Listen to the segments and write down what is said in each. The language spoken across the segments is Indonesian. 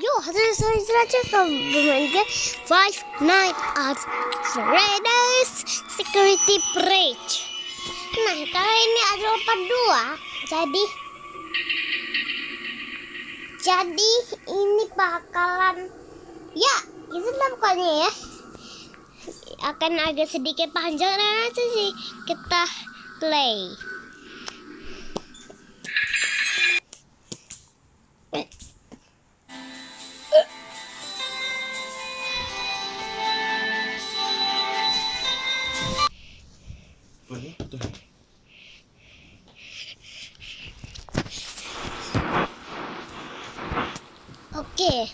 Yo, hadis saja memainkan Five Night at Freddy's Security Breach. Nah, kali ini adalah part 2. Jadi jadi ini bakalan ya, itu pokoknya ya. Akan agak sedikit panjang nanti sih kita play. Oke.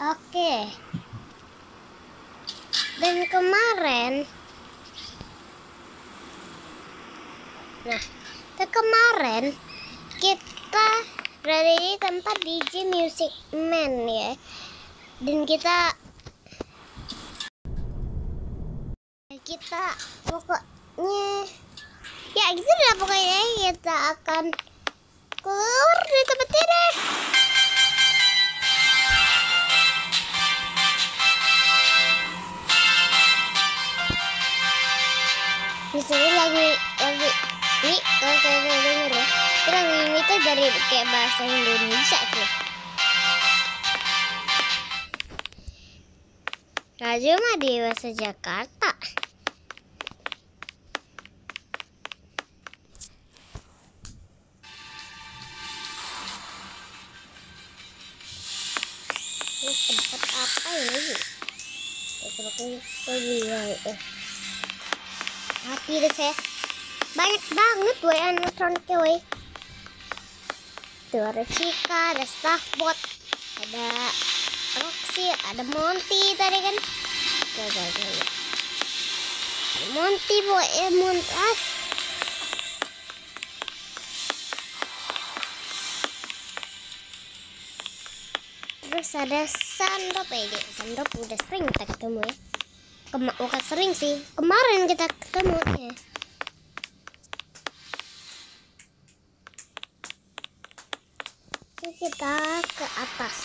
Oke. Dan kemarin Nah, ke kemarin kita berada di tempat DJ Music Man ya. Dan kita kita pokoknya ya pokoknya kita akan keluar dari tempat ini. Di sini lagi lagi ini kalau kalian denger ya ini lagu ini tuh dari kayak bahasa Indonesia tuh. Radio mah di bahasa Jakarta eh mati deh saya banyak banget woy animatroniknya woy tuh ada Cika ada Staffbot ada Roxy ada Monty tadi kan tuh, tuh, tuh, tuh. Ada Monty boy eh Monty ah Terus ada Sandop ya deh. Sandop udah sering kita ketemu ya. Kema bukan sering sih. Kemarin kita ketemu ya. Kita ke atas.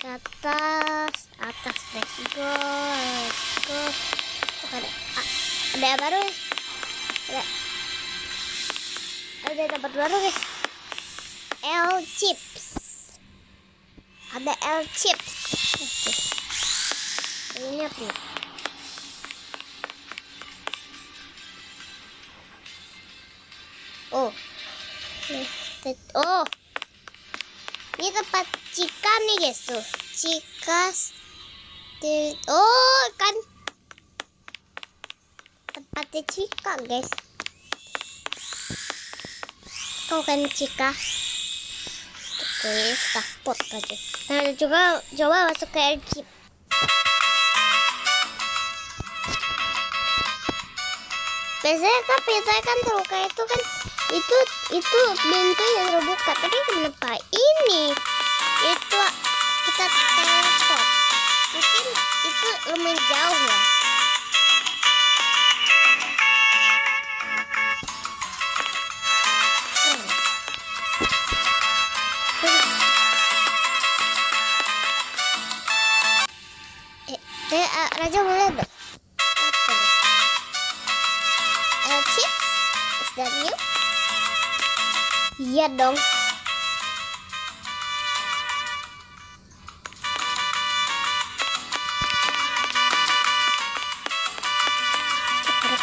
Ke atas, atas. Let's go, let's go. Oh, ada, ada baru ada ada tempat baru guys L chips. Ada L chips. Ini apa nih oh. Nih, tet- oh. Ini tempat Cika nih guys tuh. Cikas oh kan. Tempatnya Cika guys. Kau kan Cika oke takut aja. Nah coba coba masuk ke archive biasanya kan biasanya kan terbuka itu kan itu itu pintu yang terbuka. Tapi kenapa ini itu kita teleport mungkin itu lumayan jauh ya Eh, Raja boleh dong? Eh, Chips? Is that you? Iya dong.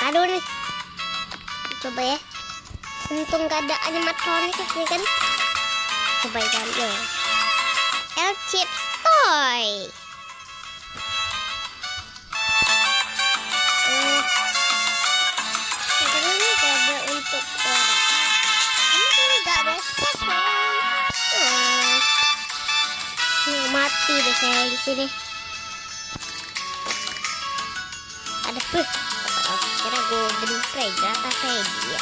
Dulu nih. Coba ya. Untung gak ada animatronik sih kan. Coba ya. L Chips Toy. tapi udah saya di sini. Ada pun Kira gue beli prey rata saya dia.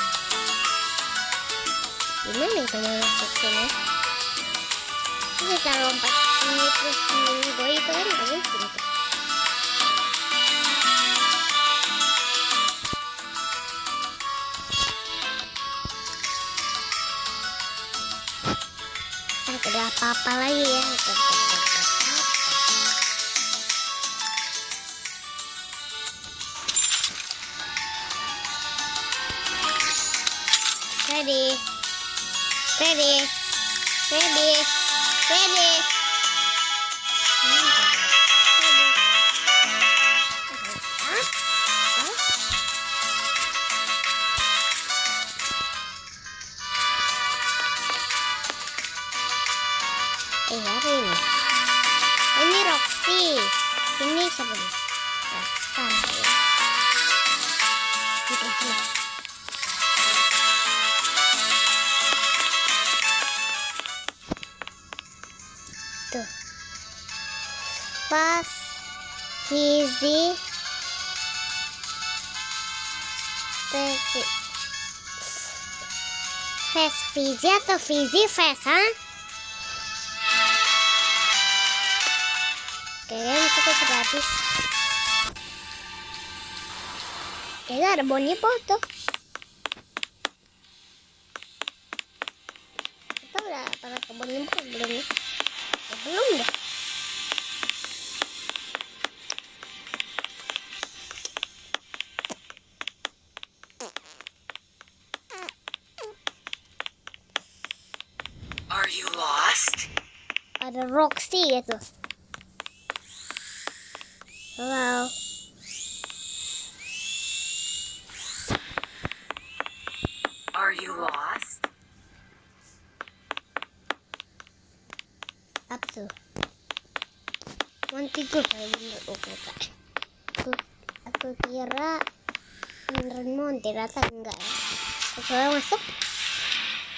Gimana itu mau masuk sini? Ini kalau lompat sini terus sini gue itu kan gak mungkin tuh udah apa-apa lagi ya gitu. Fi, sini siapa nih? Sama ya. Kita sini. Tuh. Pas Fizi Fizi Fizi itu tuh gratis. Kayaknya ada bonnya tuh. Kita udah pernah ke bonnya belum ya? Ya, belum deh. Are you lost? Ada Roxy gitu. Halo. Are you lost? Apa tuh? Monty gue kayak bener oh, lupa. Aku, aku kira ternyata enggak ya. Coba masuk.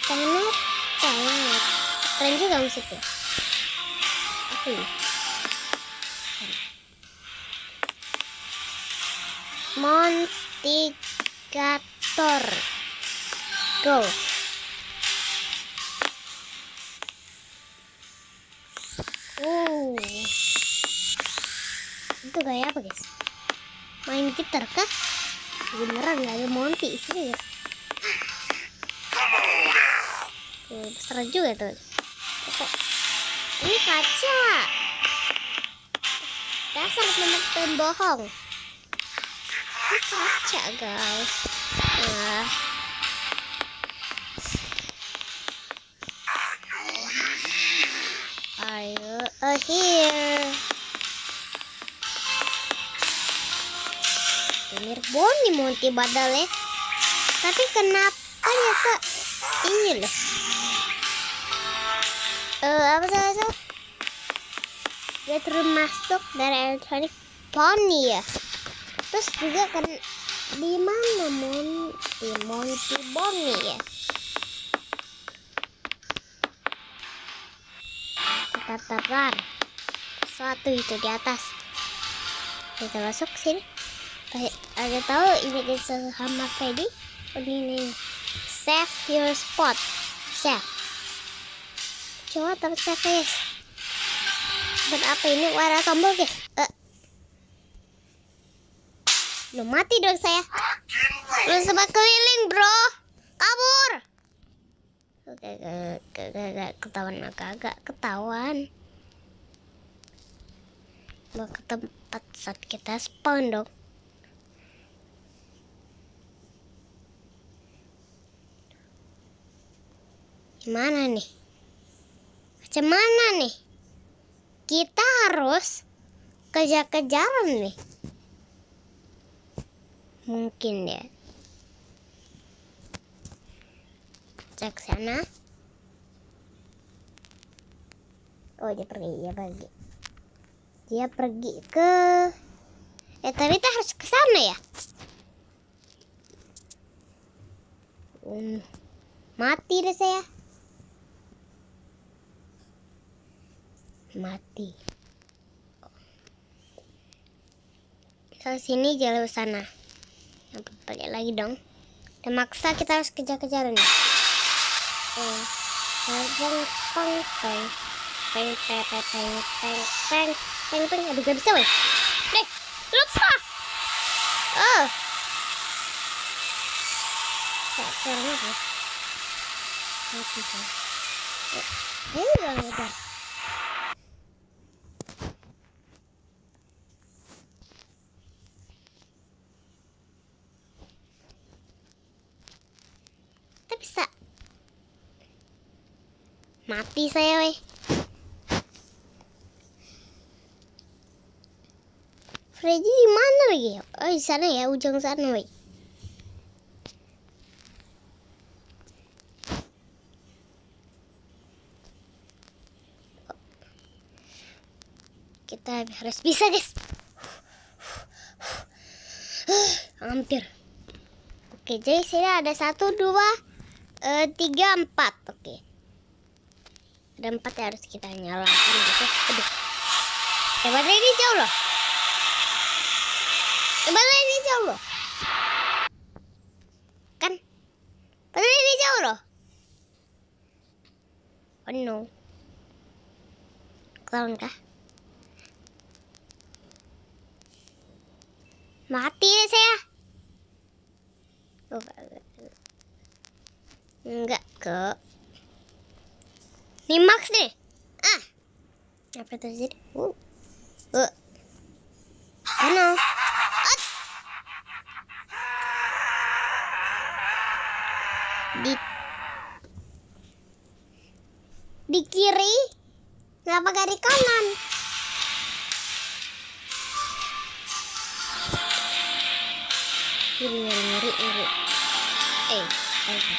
Tangannya tangannya. Keren juga musiknya. Apa ini? Montigator. Go. Oh. Itu kayak apa guys? Main gitar kah? Beneran nggak ada Monty serius. Tuh, besar juga tuh. Kok ini kaca? Dasar teman pembohong. Ini kaca guys. Nah. Are you here? Mirip Bonnie Monty badal ya. Tapi kenapa dia kak ini loh? Eh apa salah salah? Dia termasuk dari elektronik Pony ya. Terus juga kan di mana Monty Monty Bonnie ya? Tatar sesuatu itu di atas. Kita masuk sini. Kayak ada tahu ini kita sama Freddy. Ini save your spot. Save. Coba tempat save guys. Buat apa ini warna tombol guys? Eh. Lu mati dong saya. Lu sempat keliling bro. Kabur. Oke, ketahuan agak-agak ketahuan. Mau ke tempat saat kita spawn dong. Gimana nih? Macam mana nih? Kita harus kejar-kejaran nih. Mungkin ya. Cek sana. Oh dia pergi, dia pergi. Dia pergi ke. Eh tapi kita harus ke sana ya. Hmm, mati deh saya. Mati. Ke sini jalan ke sana. Apa balik lagi dong. Dan maksa kita harus kejar-kejaran nih. Oh. Peng peng peng peng peng peng peng peng peng peng aduh gak bisa weh deh lupa oh suaranya apa mati kan eh ini ngejar kita bisa Mati saya, weh. Freddy di mana lagi? Oh, di sana ya, ujung sana, weh. Kita harus bisa, guys. Hampir. Oke, jadi sini ada satu, dua, eh, tiga, empat. Oke. Ada empat yang harus kita nyalakan gitu. Aduh. Eh, baterai ini jauh loh. Eh, baterai ini jauh loh. Kan? Baterai ini jauh loh. Oh no. Ketahuan kah? Mati deh saya. Oh. Enggak kok. Ini max nih. Ah. Apa terjadi? Uh. Uh. Oh no. At. Di di kiri kenapa gak di kanan ngeri ngeri ngeri eh eh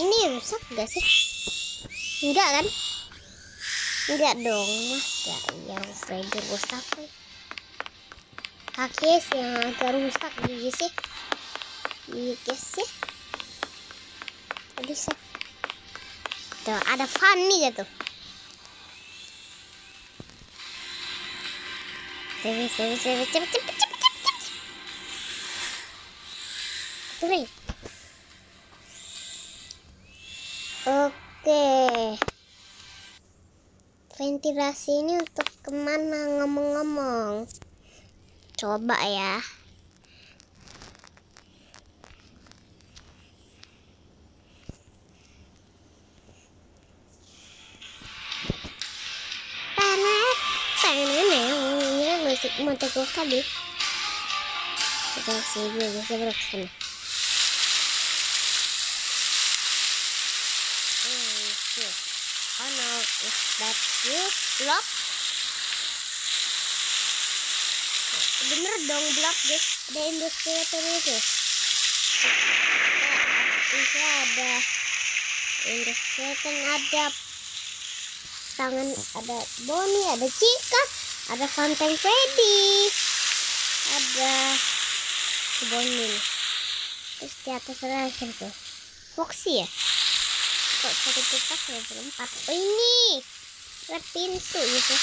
ini rusak gak sih? Enggak kan? Enggak dong, ya yang Freddy rusak kan? Kaki yang agak rusak gigi sih. Gigi sih. Tadi sih. Tuh, ada Fanny gitu. Cepet, cepet, cepet, cepet, cepet, cepet, cepet, cepet. Oke. Ventilasi ini untuk ke mana ngomong-ngomong? Coba ya. Ini kan musik motor tadi. Kita belok sana. Hmm, shit. Oh you? Block? Bener dong block guys. Ada industri itu. Bisa ada industri ada tangan ada Bonnie, ada Cika, ada Fountain Freddy, ada Bonnie. Terus di atas ada siapa? Foxy ya? Kok satu kipas ada berempat? Oh ini, ada pintu gitu.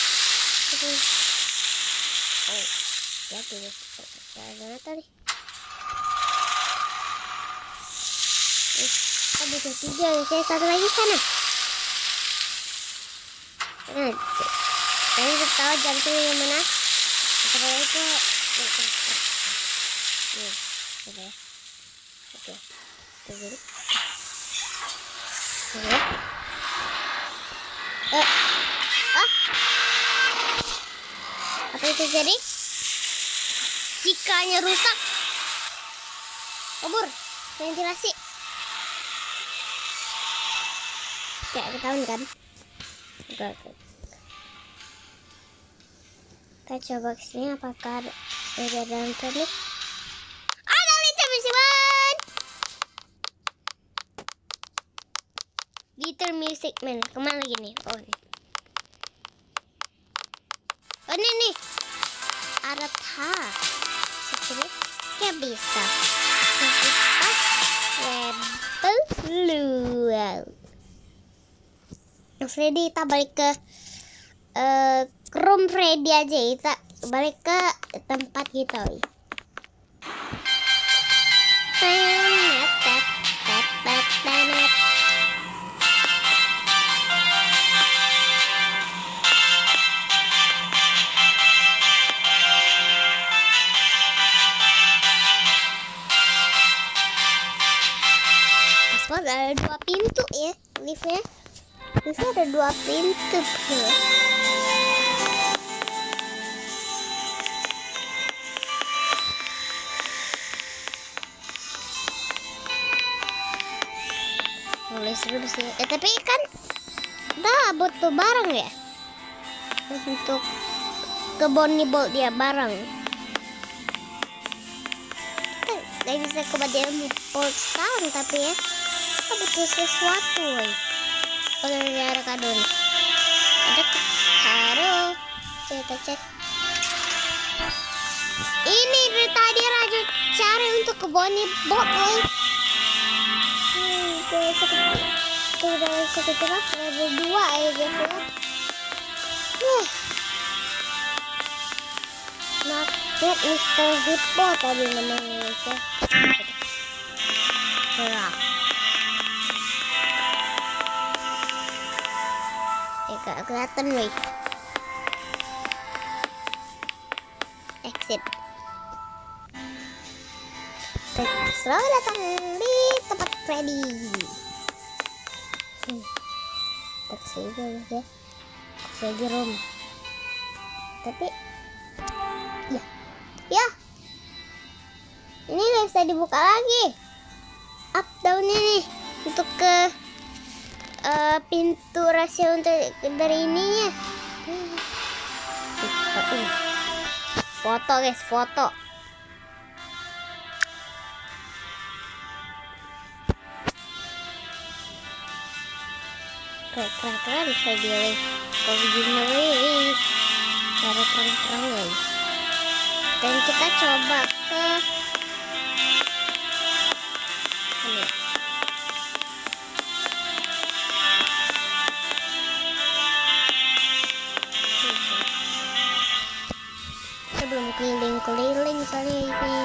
Oh, ya tuh, mana tadi? Eh, ada tiga, saya satu lagi sana. Nah, jadi kita tahu jantung yang mana. Setelah itu, nih, coba ya. Oke, Eh, ah, apa itu jadi? Jikanya rusak, kabur, ventilasi. Kayak ketahuan kan? Enggak. Kita coba ke sini apakah ada dalam teknik? Little Music Man. Ke mana lagi nih? Oh, ini. Oh, ini nih. Ada tas. Sekali ya bisa. Kipas label luar. Freddy kita balik ke ke room Freddy aja kita kembali ke tempat kita oi. Pas ada dua pintu ya liftnya. Liftnya ada dua pintu. bro. Mulai seru sih. Eh tapi kan kita butuh barang ya untuk ke Bonnie Bolt dia barang. Nggak bisa ke Bonnie Bolt sekarang tapi ya kita butuh sesuatu. Oh, dari ada kado nih. Ada k- kado. Kita cek. Ini dari tadi Raju cari untuk ke Bonnie Bolt, woy. Hmm, sekejap, udah sekejap level 2 ya guys ya. Mr. Hippo tadi namanya ya. Gerak. Gak kelihatan woi. Exit. Selamat datang di tempat Freddy. Hmm. Ya. Freddy room. Tapi ya, ya. Ini nggak bisa dibuka lagi. Up downnya nih untuk ke eh, pintu rahasia untuk dari ininya. Uh, Foto guys, foto. keren keren keren saya bilang kalau begini wih cara terang terangan dan kita coba ke kita belum keliling-keliling soalnya ini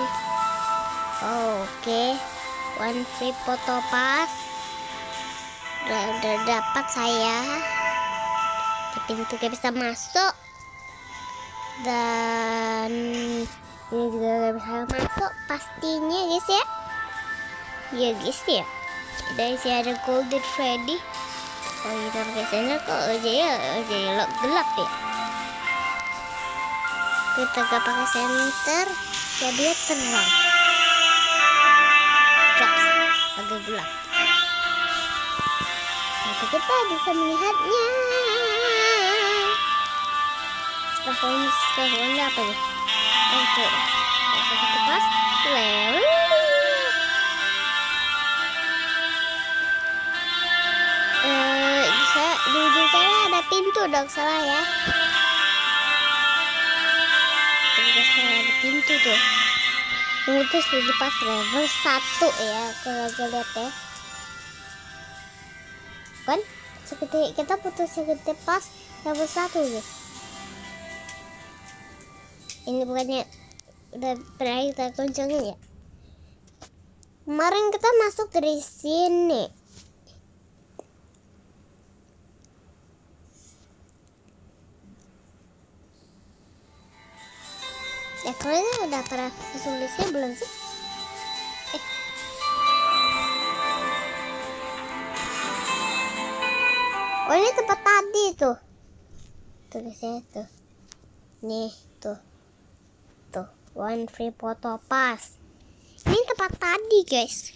Oh, oke one free photo pass udah, udah dapat saya. Di pintu gak bisa masuk. Dan ini juga gak bisa masuk pastinya guys ya. Ya guys ya. Dari sini ada golden freddy. Oh pakai sender kok jadi jadi lo gelap ya kita gak pakai senter jadi terang Drops. agak gelap tapi kita bisa melihatnya. Telepon teleponnya apa nih? Oke, kita. Eh, bisa di sana ada pintu dong salah ya. Tuh, guys, sana ada pintu tuh. Yang itu sudah pas level 1 ya, kalau aja lihat ya. Kan seperti kita putus seperti pas level satu ya. Ini bukannya udah pernah kita kuncangin ya? Kemarin kita masuk dari sini kalau ini udah pernah tulisnya belum sih Oh ini tempat tadi tuh. Tulisnya tuh. Nih tuh. Tuh. One free photo pass. Ini tempat tadi guys.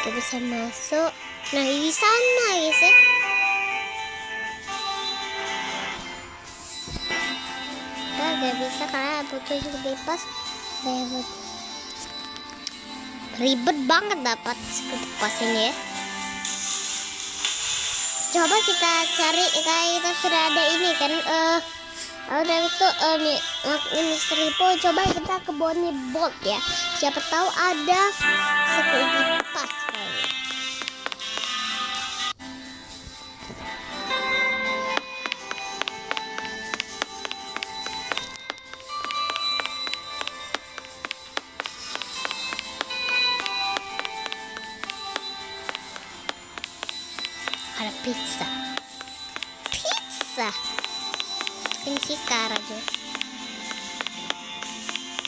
Kita bisa masuk. Nah di sana guys ya. Kita gak bisa karena butuh pas. Lewat ribet banget dapat pas ini ya coba kita cari kayak kita sudah ada ini kan eh udah itu eh nih misteri po coba kita ke Bonnie Bolt ya siapa tahu ada security pass tim Sikar aja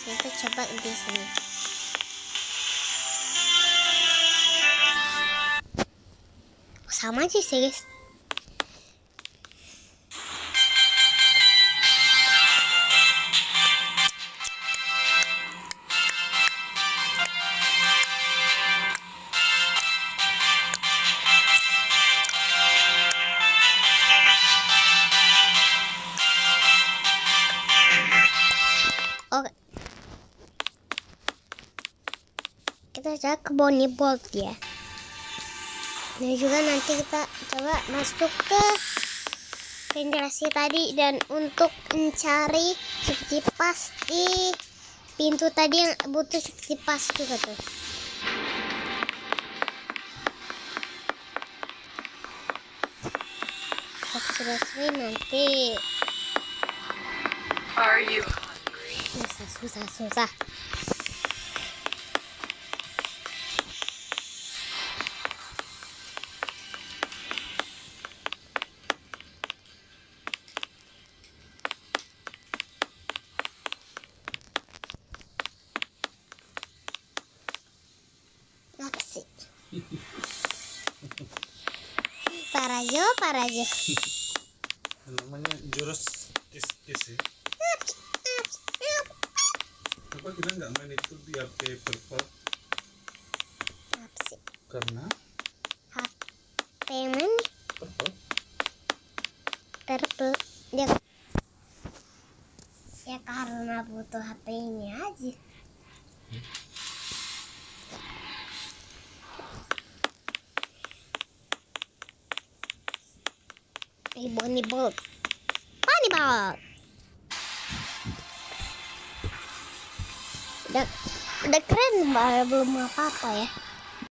kita coba di sini. Sama aja sih guys Kita coba ke Bonnie Bolt ya. Dan juga nanti kita coba masuk ke ventilasi tadi dan untuk mencari seperti pas di pintu tadi yang butuh seperti pas juga tuh. Nanti Are you hungry? susah susah susah. Parajo, parajo. namanya jurus is is ya apa kita nggak main itu di HP purple karena HP mana? purple Purple. Dia ya karena butuh HP ini aja. Bonnie Bolt. Bonnie Bolt. Udah, udah keren, Mbak. Belum apa-apa ya.